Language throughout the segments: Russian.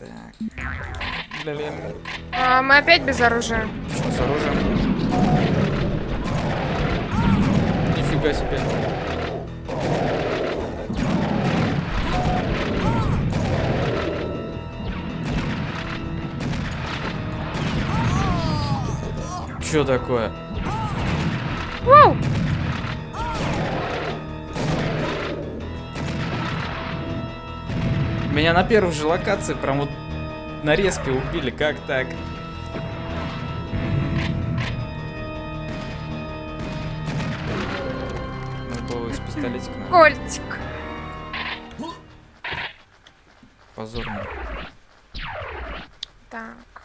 Так. Блин, А, мы опять без оружия. что с оружием? Нифига себе. Чё такое? Воу! Меня на первой же локации прям вот на респе убили, как так? Было из пистолетика Кольтик. позорно. Так.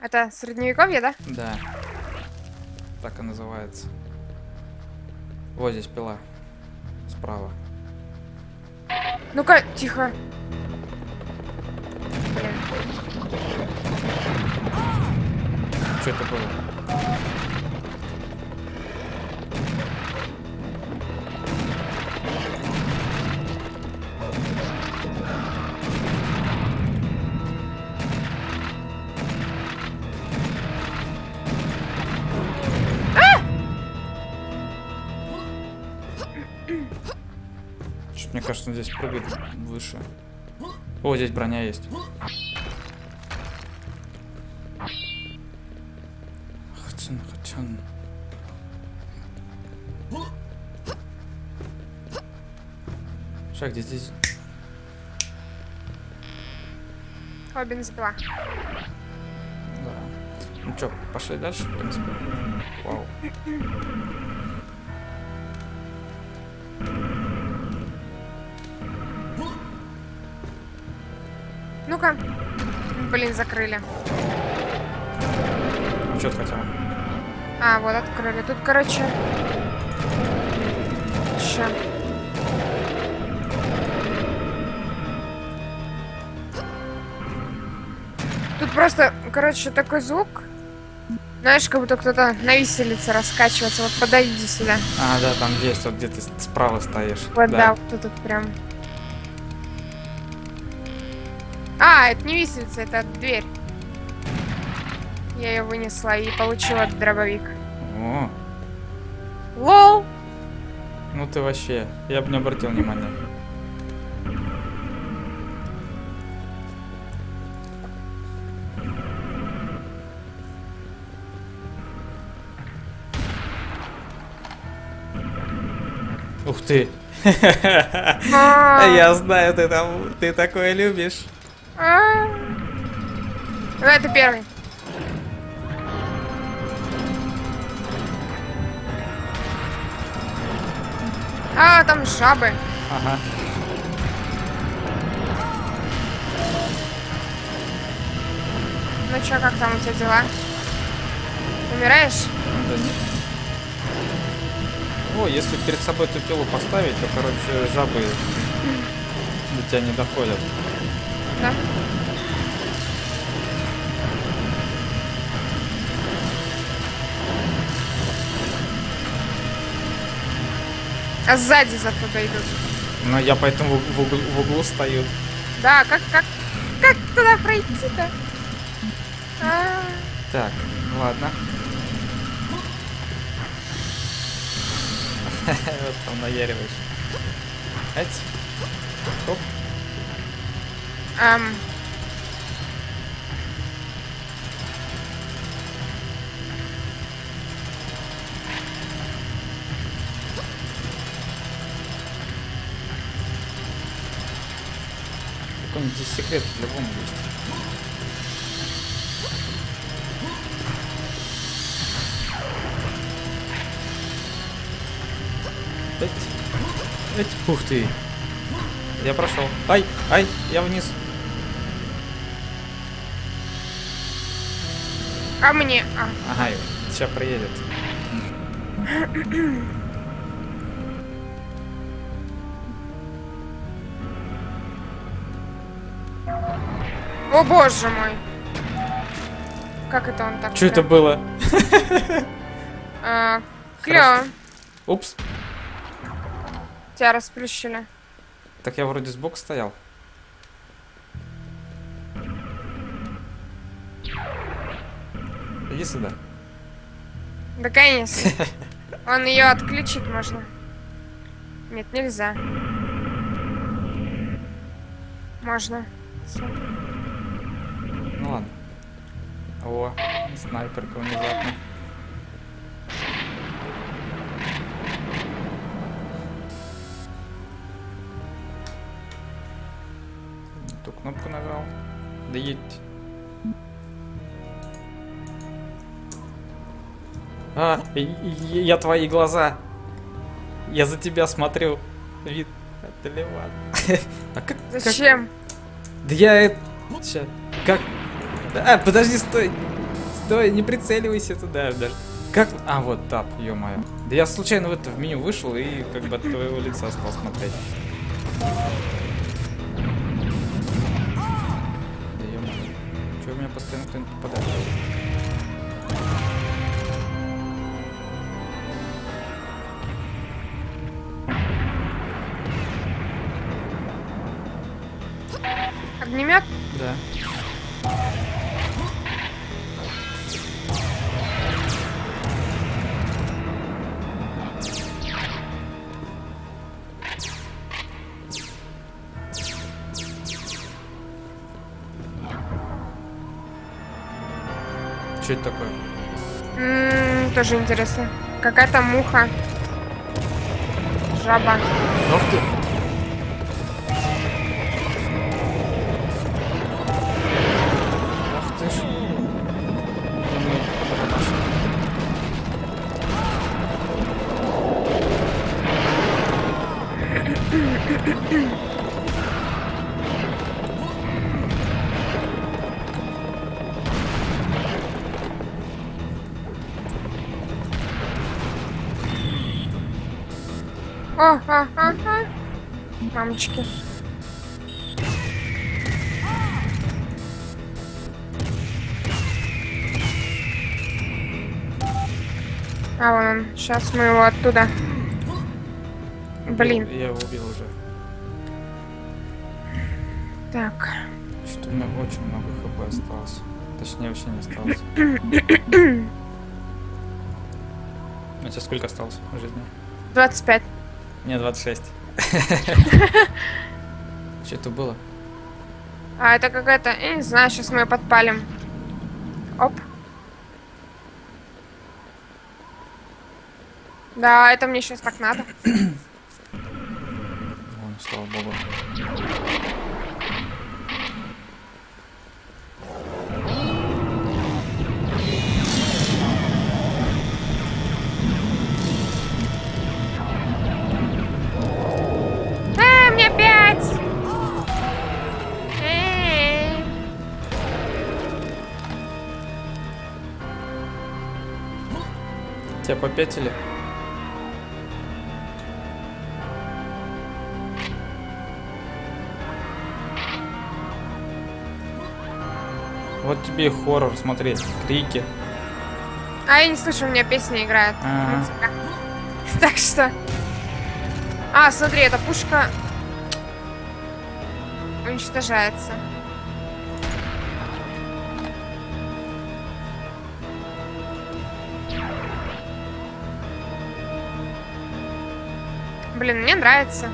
Это средневековье, да? Да. Так и называется. Вот здесь пила. Справа. Ну-ка, тихо. Блин. Что это было? Кажется, он здесь прыгает выше. О, здесь броня есть. Хотин, хотин. Шаг, где здесь? О, бензопила. Да. Ну чё, пошли дальше, в принципе. Вау. Блин, закрыли. Ну что ты хотела? А, вот открыли. Тут, короче... Ща. Тут просто, короче, такой звук. Знаешь, как будто кто-то на виселице раскачивается. Вот подойди сюда. А, да, там есть, вот где ты справа стоишь. Вот, да, вот тут прям. А, это не виселица, это дверь. Я ее вынесла и получила дробовик. О, Лол! ну ты вообще, я бы не обратил внимания. Ух ты! А, Я знаю, ты там, ты такое любишь. А. Ну, это первый. А, там жабы. Ага. Ну чё, как там у тебя дела? Умираешь? Да нет. О, если перед собой эту пилу поставить, то, короче, жабы до тебя не доходят. Да. А сзади зато идут. Но я поэтому в, углу, в углу стою. Да, как, как, как туда пройти-то? А, Так, ладно. Вот там наяриваешь. Ать. Оп. Ам. Какой-нибудь здесь секрет по-любому есть. Эть. Эть. Ух ты. Я прошел. Ай, ай, я вниз. А мне? А, Ага, сейчас приедет. О боже мой. Как это он так? Что это было? А, клево. Упс. Тебя расплющили. Так я вроде сбоку стоял. Иди сюда. Да, конечно. Он ее отключить можно. Нет, нельзя. Можно. Всё. Ну ладно. О, снайперка внезапно. Не Ту кнопку нажал. Да едь. А, я твои глаза. Я за тебя смотрю. Вид. Это ли ладно? А как, как- Зачем? да я это... Ща. Как? А, подожди, стой. Стой, не прицеливайся туда даже. Как? А, вот тап, ё-моё. Да я случайно в это в меню вышел и как бы от твоего лица стал смотреть. Что это такое? М, тоже интересно. Какая-то муха. Жаба. Ох ты! Мамочки. А, вон он. Сейчас мы его оттуда. Блин. Я его убил уже. Так. Что-то у меня очень много хп осталось. Точнее, вообще не осталось. У тебя сколько осталось жизни? 25. Мне 26. Что это было? А, это какая-то... Я не знаю, сейчас мы ее подпалим. Оп. Да, это мне сейчас так надо. Вон, слава богу. Попятили? Вот тебе и хоррор, смотри, крики. А, я не слышу, у меня песня играет. Ага. Музыка. Так что... А, смотри, эта пушка... Уничтожается. Блин, мне нравится.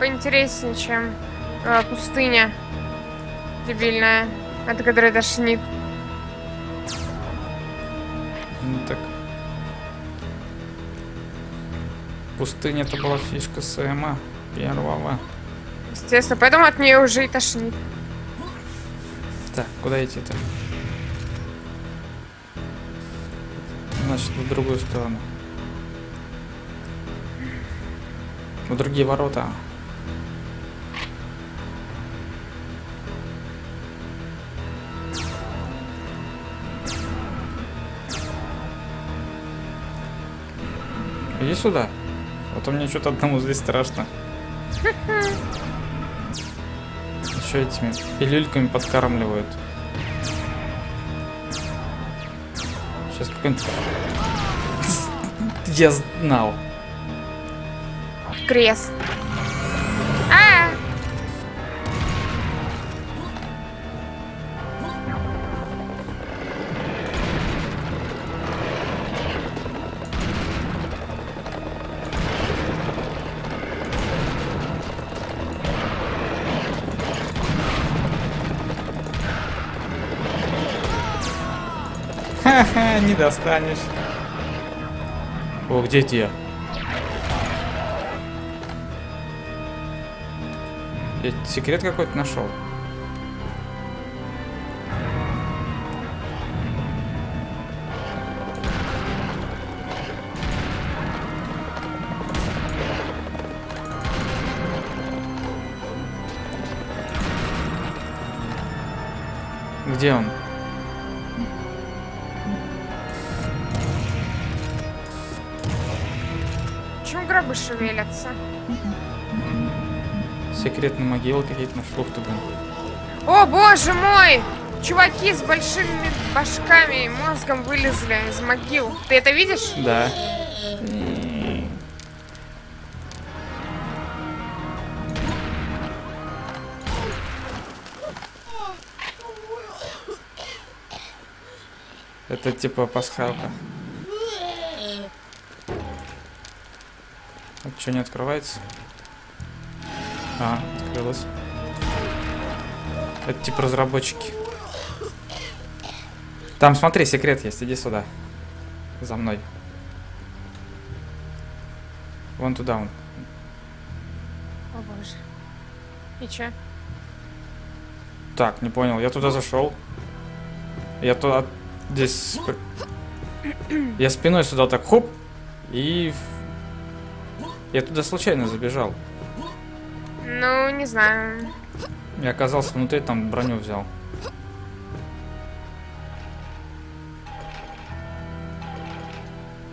Поинтереснее, чем э, пустыня дебильная, от которой тошнит. Ну так. Пустыня это была фишка Сэма первого. Естественно, поэтому от нее уже и тошнит. Так, куда идти-то? Значит, в другую сторону. В другие ворота. Иди сюда. Вот у меня что-то одному здесь страшно. Еще этими пилюльками подкармливают. Сейчас какой-нибудь... Я знал крест. А! Ха-ха, не достанешь. О, где те? Я секрет какой-то нашел. Где он? Чем гробы шевелятся? Секретные могилы какие-то нашел в блин. О, боже мой! Чуваки с большими башками и мозгом вылезли из могил. Ты это видишь? Да. Это типа пасхалка. Это что, не открывается? А, открылось. Это типа разработчики. Там, смотри, секрет есть, иди сюда. За мной. Вон туда он. О боже. И чё? Так, не понял, я туда зашел. Я туда здесь... Я спиной сюда так хоп. И... Я туда случайно забежал. Ну, не знаю. Я оказался внутри, там броню взял.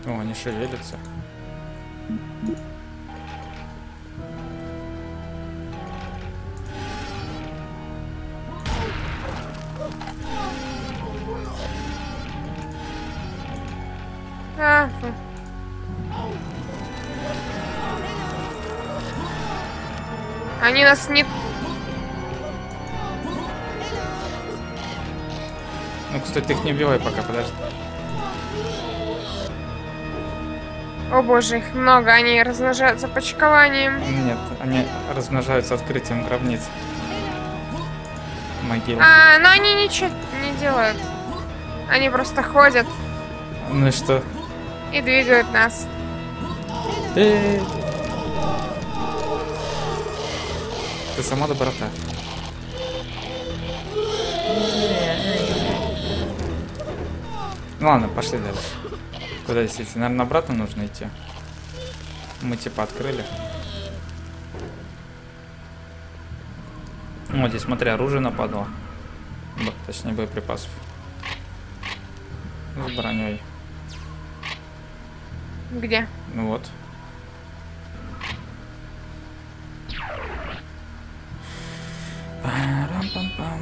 О, они шевелятся. Они нас не... Ну, кстати, ты их не убивай пока, подожди. О боже, их много. Они размножаются почкованием. Нет, они размножаются открытием гробниц. Могил. А, но они ничего не делают. Они просто ходят Ну и что? и двигают нас. Эй! Ты сама доброта. Ну ладно, пошли дальше. Куда здесь идти? Наверное, обратно нужно идти. Мы типа открыли. Вот здесь, смотри, оружие нападало. Б- Точнее, боеприпасов. С броней. Где? Ну вот. Парам-пам-пам.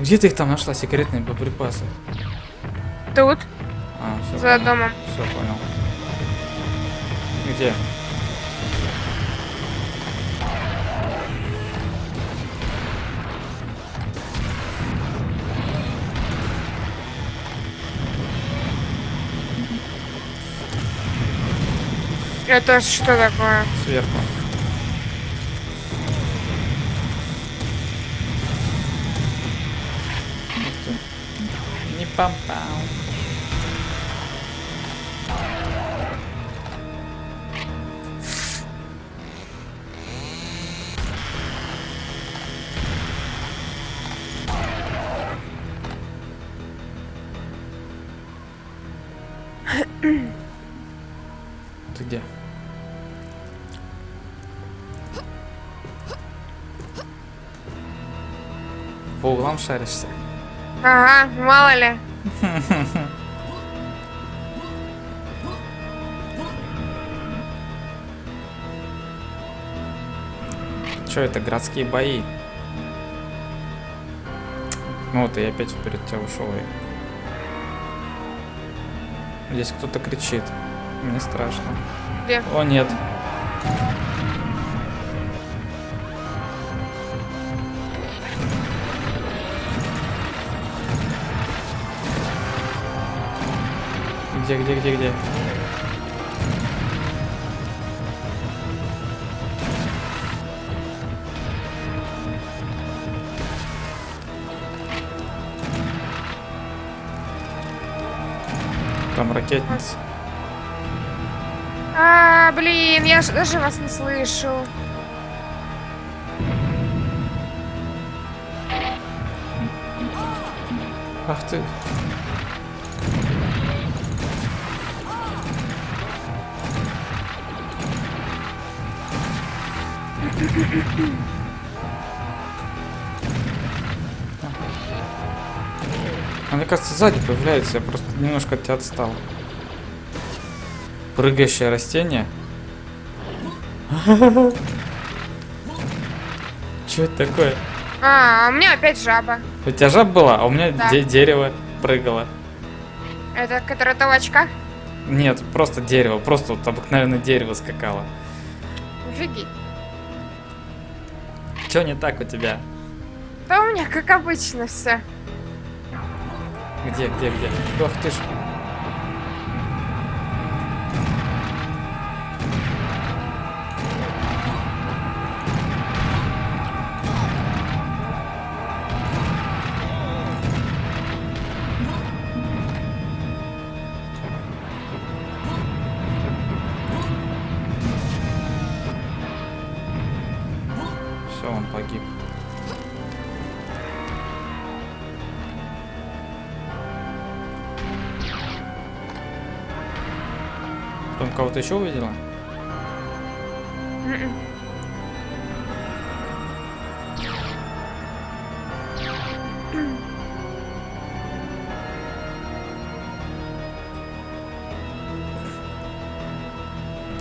Где ты их там нашла, секретные боеприпасы? Тут, А, все за домом. Все понял. Где? Это что такое? Сверху. Пам-пам. Ты где? По углам шаришься. Ага, мало ли. Че это, городские бои? Ну вот, я опять вперед тебя ушел. И... Здесь кто-то кричит. Мне страшно. Где? О, нет. Где, где, где, где? Там ракетница. А, блин, я ж даже вас не слышу. Ах ты. Мне кажется, сзади появляется, я просто немножко от тебя отстал. Прыгающее растение. Что это такое? А, у меня опять жаба. У тебя жаб была, а у меня Да. де- дерево прыгало. Это которая толочка? Нет, просто дерево, просто вот обыкновенное дерево скакало. Офигеть. Что не так у тебя? Да у меня как обычно все. Где, где, где? Ох ты ж. Кого-то еще увидела? Мгм.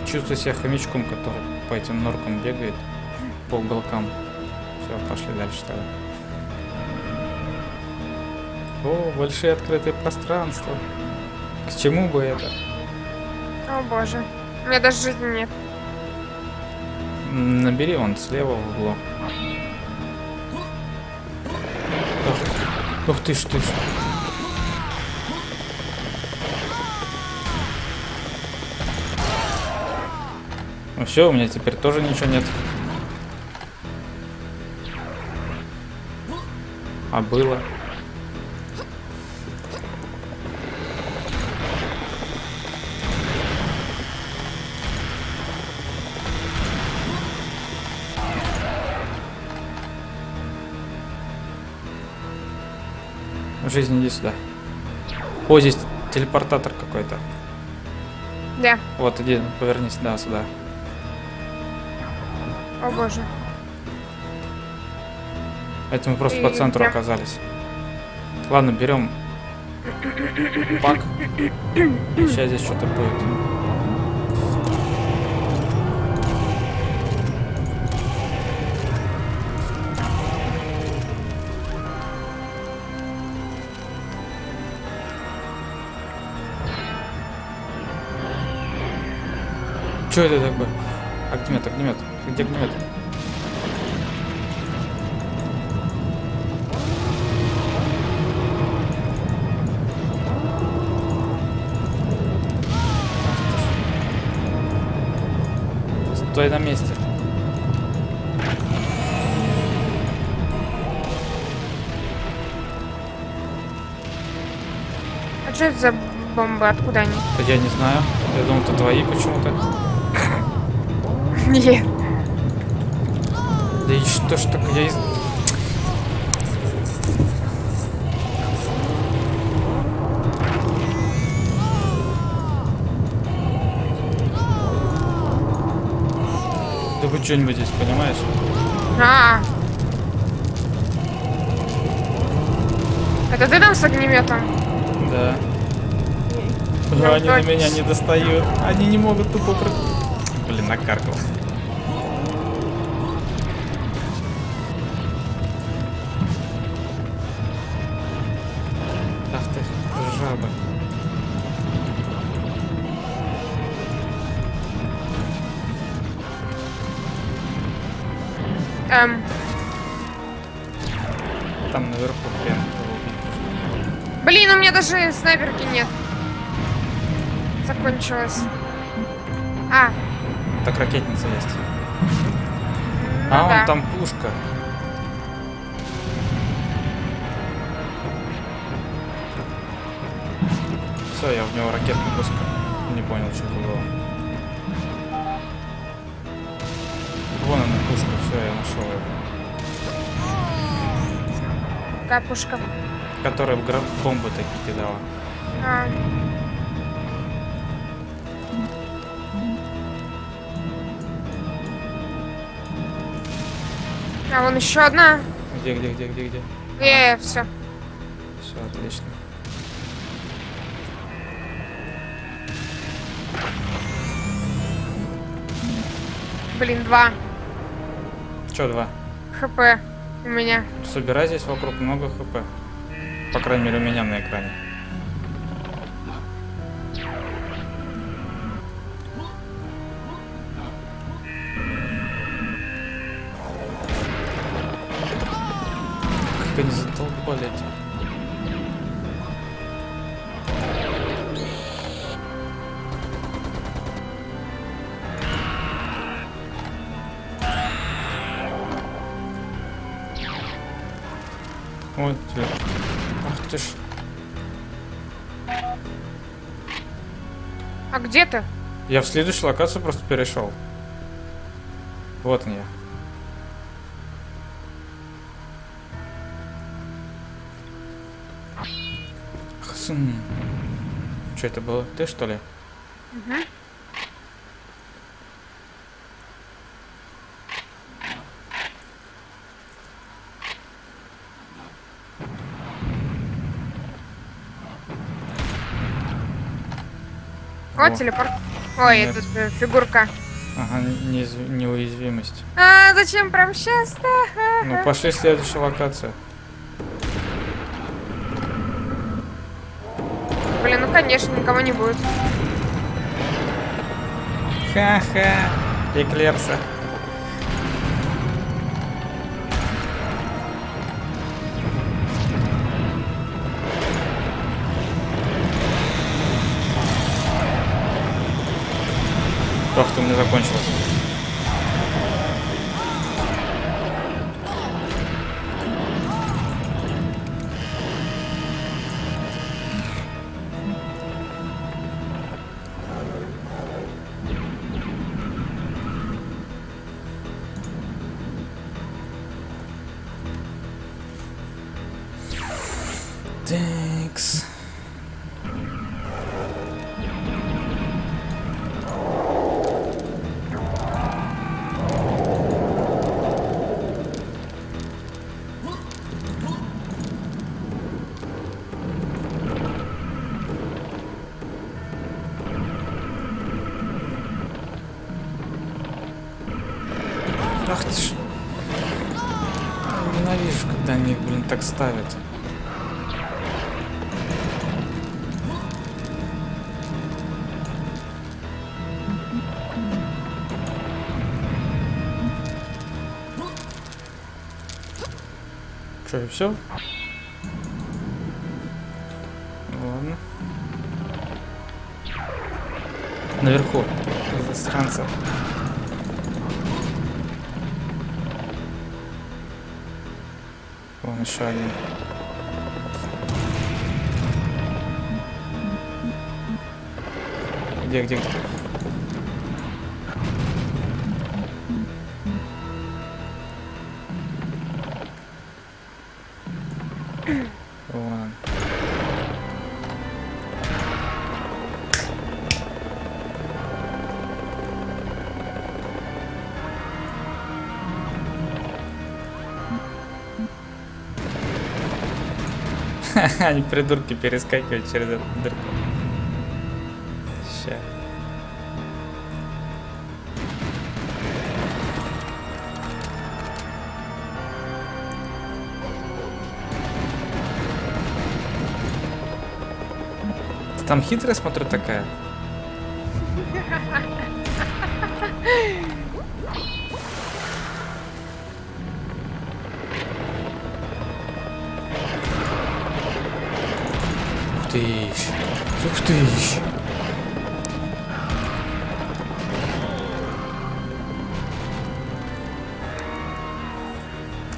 Чувствую себя хомячком, который по этим норкам бегает, по уголкам. Все, пошли дальше тогда. О, большие открытые пространства. К чему бы это? Боже. У меня даже жизни нет. Набери вон слева в углу. Ах, ух ты ж ты ж. Ну все, у меня теперь тоже ничего нет. А было. Жизнь, иди сюда. О, здесь телепортатор какой-то. Да. Вот, иди, повернись, да, сюда. О боже. Это мы просто И по центру прям- оказались. Ладно, берем пак. Сейчас здесь что-то будет. Что это такое? Огнемет, огнемет. Где огнемет? Стой на месте. А что это за бомбы? Откуда они? Я не знаю. Я думал, это твои почему-то. Нет. Да и что ж такое? Я Да хоть что-нибудь здесь, понимаешь? А. Это ты там с огнеметом? Да. Да, они на меня не достают. Они не могут тупо. Блин, накаркал. Снайперки нет. Закончилось. А, Так ракетница есть. ну А, да. вон там пушка. Все, я в него ракетный пуск. Не понял, что это было. Вон она пушка, все, я нашел ее. Какая пушка? Которая бомбы такие кидала. А. А вон еще одна. Где, где, где, где, где? Э, все. Все, отлично. Блин, два Че, два? хп у меня. Собирай здесь вокруг много хп. По крайней мере, у меня на экране. Ты. Ах ты ж. А где ты? Я в следующую локацию просто перешел. Вот он я. Что это было? Ты что ли? Мгм. О, О. телепорт. Ой, Нет. это э, фигурка. Ага, неизв- неуязвимость. А, зачем прям сейчас Ну, пошли следующая локация. Блин, ну конечно, никого не будет. Ха-ха. Эклерса. Ох, ты у меня закончилось. Текс. Ставят. Что, и все? Где, где, где? Вон он. Они придурки перескакивают через эту дырку. Там хитрая, смотрю, такая. Ух ты ж. Ух ты ж.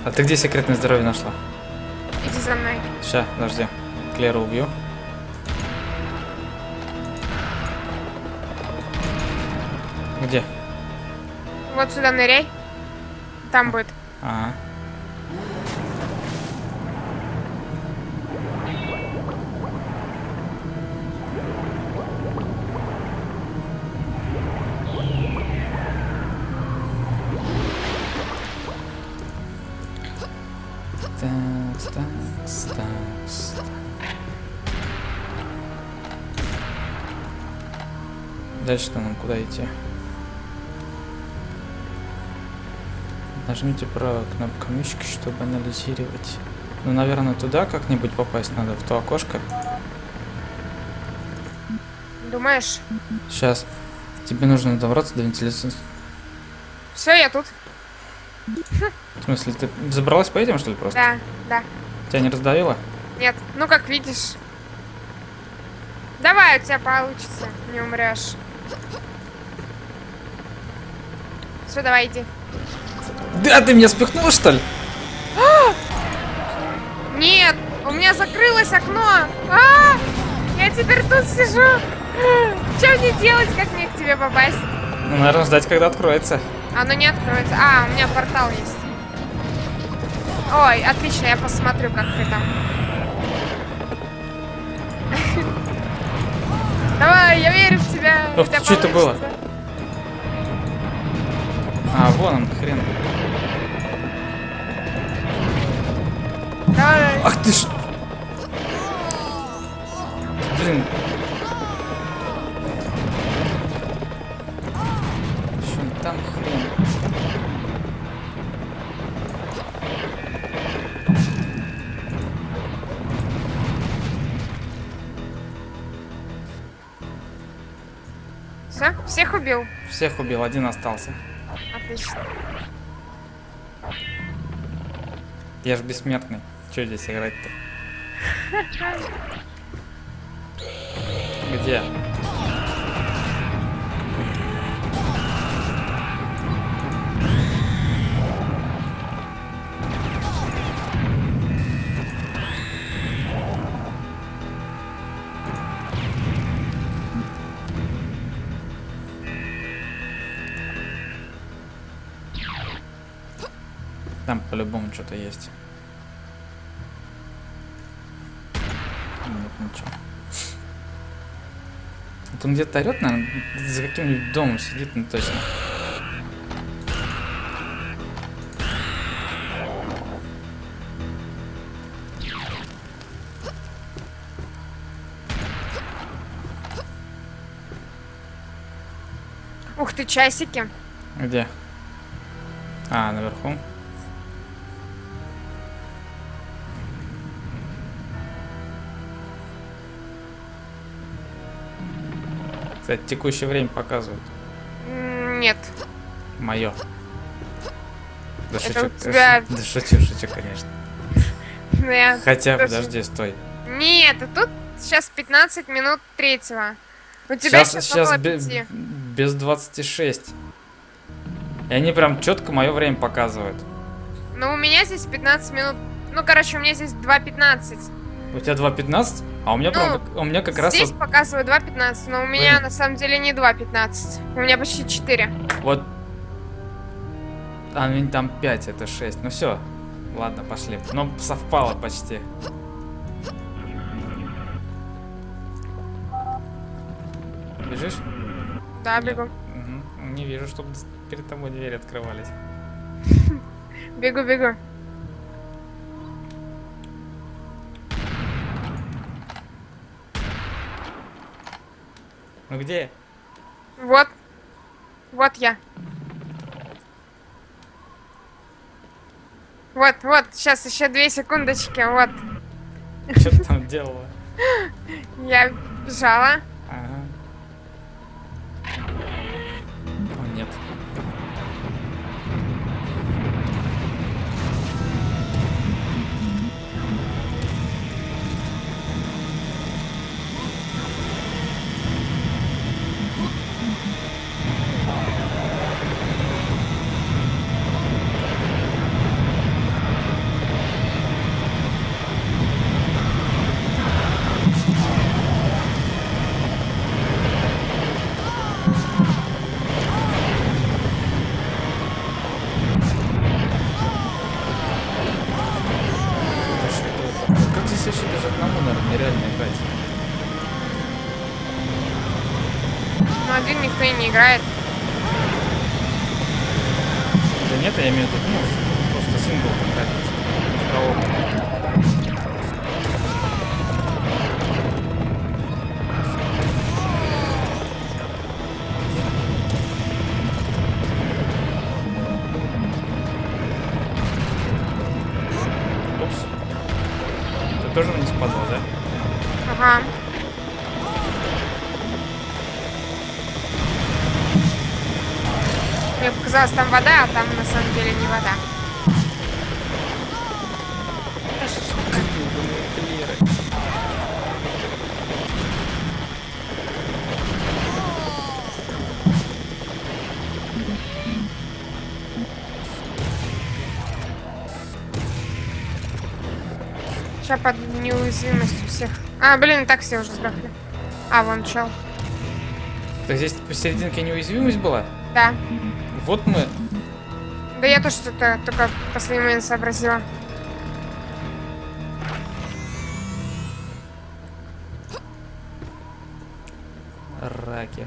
А ты где секретное здоровье нашла? Иди за мной. Ща, подожди. Клеру убью. Где? Вот сюда ныряй. Там будет. А. Такс, такс. Дальше-то нам куда идти? Нажмите правую кнопку мышки, чтобы анализировать. Ну, наверное, туда как-нибудь попасть надо, в то окошко. Думаешь? Сейчас. Тебе нужно добраться до вентиляции. Все, я тут. В смысле, ты забралась по этим, что ли, просто? Да, да. Тебя не раздавило? Нет. Ну, как видишь. Давай, у тебя получится. Не умрешь. Все, давай иди. Да, ты меня спихнул, что ли? Нет, у меня закрылось окно. А, я теперь тут сижу. Что мне делать, как мне к тебе попасть? Ну, наверное, ждать, когда откроется. Оно не откроется. А, у меня портал есть. Ой, отлично, я посмотрю, как ты там. Давай, я верю в тебя. что это было? А, вон он, хрен. Ах ты ж... Блин. Что там хрен? Все, всех убил. Всех убил, один остался. Отлично. Я ж бессмертный. Че здесь играть-то? Где? Там по-любому что-то есть. Ничего. Вот он где-то орет, наверное, за каким-нибудь домом сидит, ну точно. Ух ты, часики. Где? А, наверху. Кстати, текущее время показывает. Нет. Мое. Да Это шучу, у тебя- Да шучу, шучу, конечно. Ну, я Хотя, тоже- подожди, стой. Нет, а тут сейчас 15 минут третьего. У тебя Сейчас, сейчас, сейчас бе- без 26. И они прям четко мое время показывают. Ну, у меня здесь 15 минут. Ну, короче, у меня здесь 2.15. У тебя 2.15? А у меня прям, Ну, как- у меня как раз здесь вот, показываю 2.15, но у меня Блин. на самом деле не 2.15. У меня почти 4. вот... А, ну, там 5, это 6. Ну все, ладно, пошли. Но совпало почти. Бежишь? Да, бегу. Мгм. Не вижу, чтобы перед тобой двери открывались. Бегу, бегу. Ну где? Вот. Вот я. Вот, вот, сейчас еще две секундочки, вот. Что ты там делала? Я бежала. Никто и не играет. Да нет, я имею в виду, ну, просто сингл проходить. Мне показалось, там вода, а там на самом деле не вода. Сейчас под неуязвимостью всех. А, блин, так все уже сдохли. А, вон чел. Так здесь посерединке неуязвимость была? Да. Вот мы. Да я тоже что-то только в последний момент сообразила. Раки.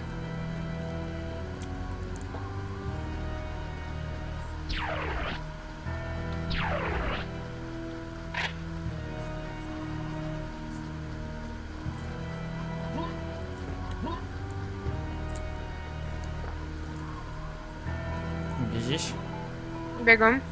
Бегом.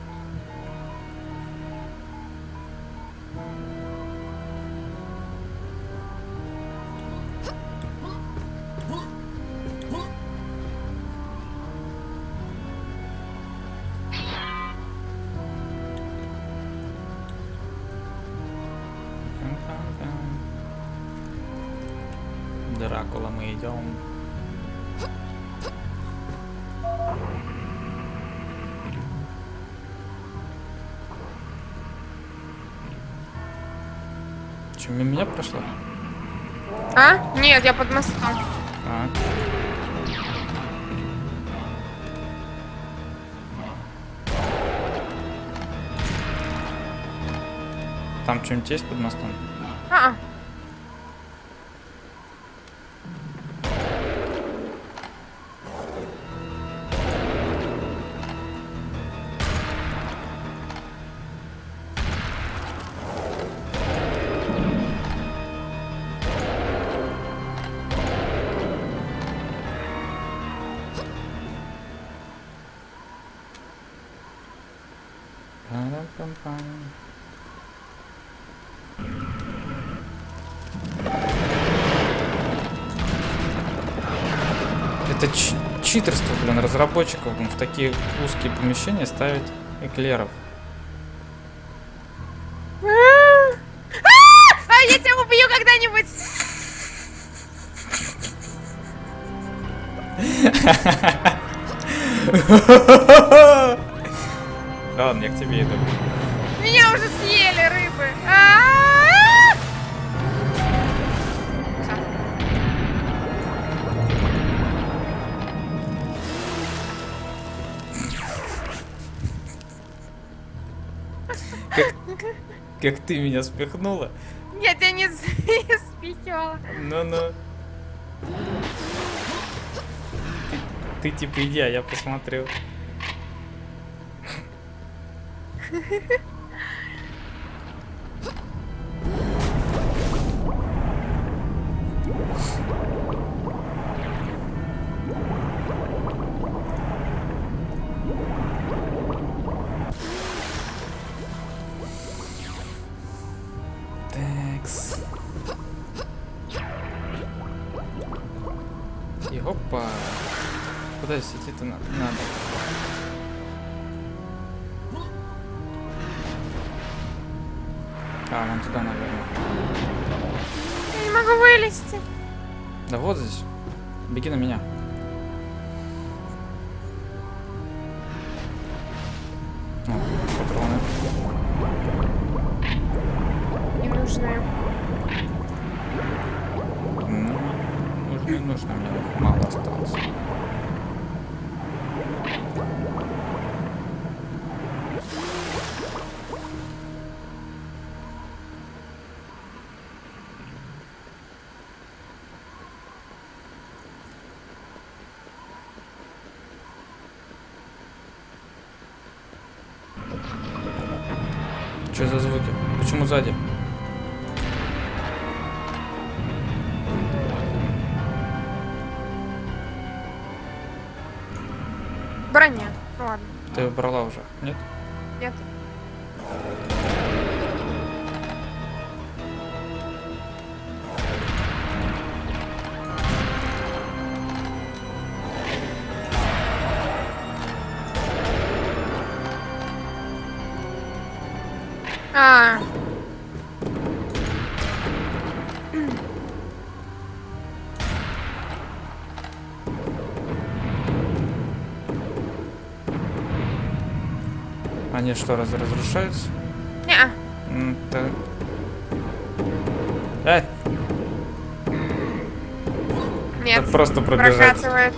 Меня прошло? А? Нет, я под мостом. А. Там что-нибудь есть под мостом? А, -а. Блин, разработчиков в такие узкие помещения ставить эклеров. А, я тебя убью когда-нибудь! Как ты меня спихнула? Я тебя не с- не спикивала. Ну-ну. Ты, ты типа иди, а я посмотрю. Что за звуки? Почему сзади? Броня. Ну ладно. Ты брала уже, нет? Нет. Они что, раз разрушаются? не М, та- Э, Нет. это просто пробежать. Прокатывает.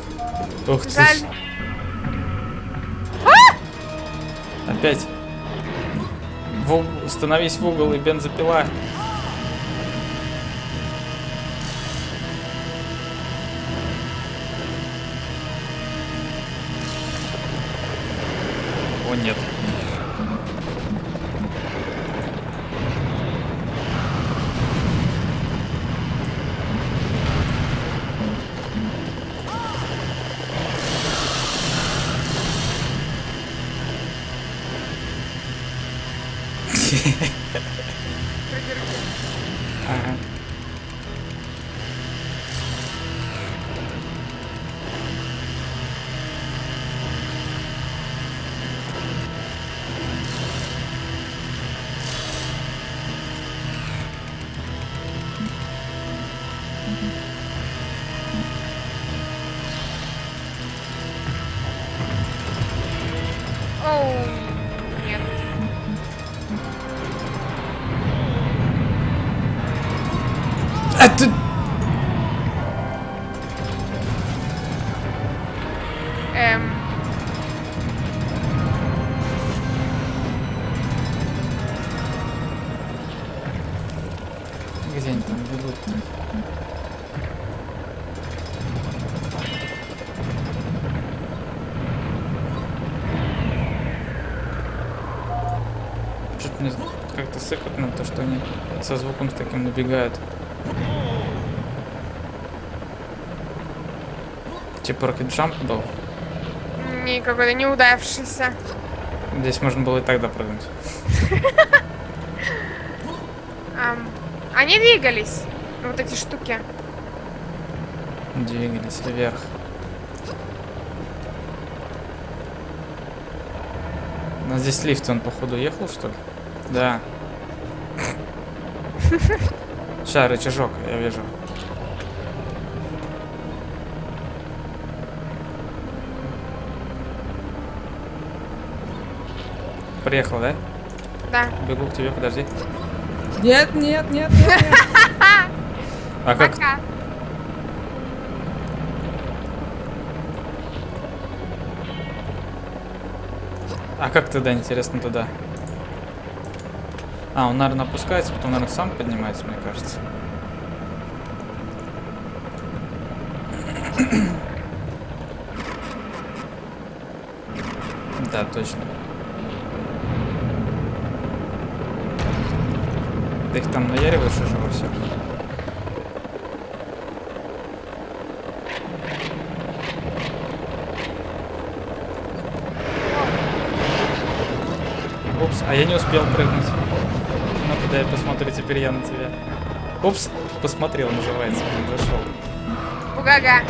Ух ты. Жаль. ж. Опять. В уг- Становись в угол и бензопила. О, нет. Где они там бегут? Что-то мне как-то сыкотно то, что они со звуком с таким набегают. Типа Jump был. Не какой-то неудавшийся. Здесь можно было и так допрыгнуть. Они двигались. Вот эти штуки. Двигались вверх. Но здесь лифт, он походу ехал, что ли? Да. Сейчас, рычажок, я вижу. Приехал, да? Да. Бегу к тебе, подожди. Нет, нет, нет, нет, нет. А как, Пока. а как тогда, интересно, туда? А, он, наверное, опускается, потом, наверное, сам поднимается, мне кажется. Да, точно. Ты их там наяриваешь уже во все. Упс, а я не успел прыгнуть. Ну-ка, дай я посмотрю теперь я на тебя. Упс, посмотрел, называется, блин, зашел. Угага.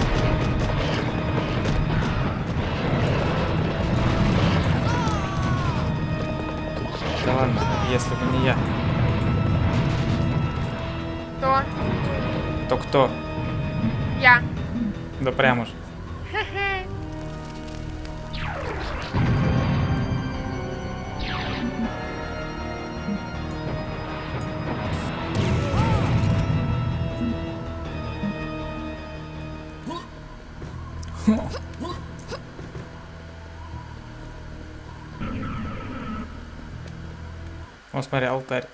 Да ладно, если бы не я, то кто? Я. Да прям уж. О, смотри, алтарь.